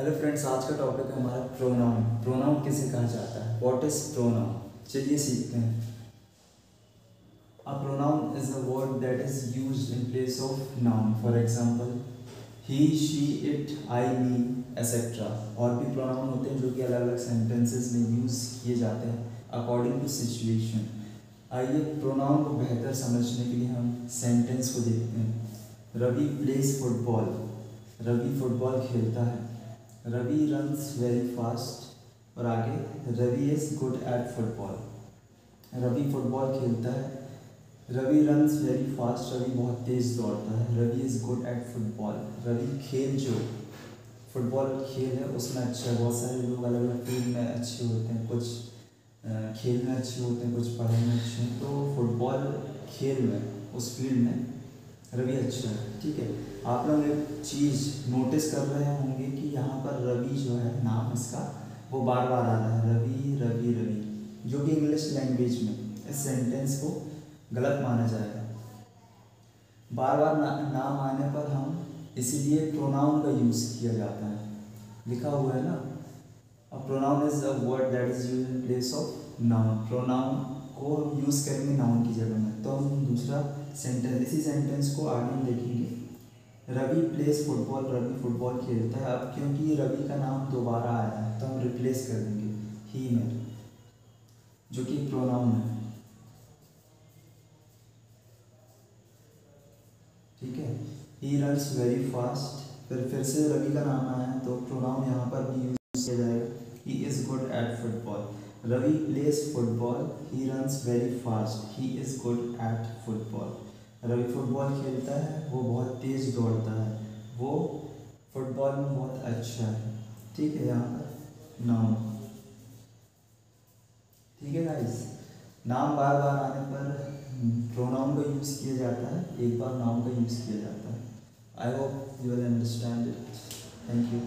Hello friends आज का topic है हमारा प्रोनाउन प्रोनाउन किसे कहा जाता है? व्हाट इज़ प्रोनाउन चलिए सीखते हैं। A pronoun is a word that is used in place of noun for example he she it I me etcetera और भी प्रोनाउन होते हैं जो कि अलग अलग सेंटेंसेस में यूज़ किए जाते हैं अकॉर्डिंग टू सिचुएशन आइए प्रोनाउन को बेहतर समझने के लिए हम सेंटेंस को देखते हैं। Ravi plays football Ravi football खेलता है। रवि रन्स वेरी फास्ट और आगे Ravi is good at football Ravi football खेलता है। Ravi runs very fast Ravi बहुत तेज़ दौड़ता है। Ravi is good at football Ravi खेल जो फुटबॉल खेल है, उसमें अच्छा है। बहुत सारे लोग अलग अलग फ़ील्ड में अच्छे होते हैं। कुछ खेल में अच्छे होते हैं, कुछ पढ़ाई में अच्छे हैं। तो फुटबॉल खेल में, उस फ़ील्ड में रवि अच्छा है ठीक है? आप लोग एक चीज़ नोटिस कर रहे होंगे कि यहाँ पर रवि जो है नाम इसका वो बार बार आ रहा है। रवि रवि रवि जो कि इंग्लिश लैंग्वेज में इस सेंटेंस को गलत माना जाएगा। बार बार ना, नाम आने पर हम इसीलिए प्रोनाउन का यूज़ किया जाता है। लिखा हुआ है ना? Pronoun is a word that is use in place of noun pronoun use करेंगे नाउन की जगह में। तो हम दूसरा सेंटेंस इसी सेंटेंस को आगे हम देखेंगे। Ravi plays football Ravi football खेलता है। अब क्योंकि रवि का नाम दोबारा आया है तो हम रिप्लेस कर देंगे। ही में। जो कि प्रोनाउन है। ठीक है? ही रन्स वेरी फास्ट फिर फिर से रवि का नाम आया है तो प्रोनाउन यहाँ पर भी यूज़ किया जाएगा। He is good at football Ravi plays football he runs very fast he is good at football Ravi football खेलता है, वो बहुत तेज़ दौड़ता है। वो फुटबॉल में बहुत अच्छा है। ठीक है यहाँ पर। नाम। ठीक है गाइस नाम बार बार आने पर प्रोनाउन का यूज़ किया जाता है। एक बार नाउन का यूज़ किया जाता है। I hope you will understand it thank you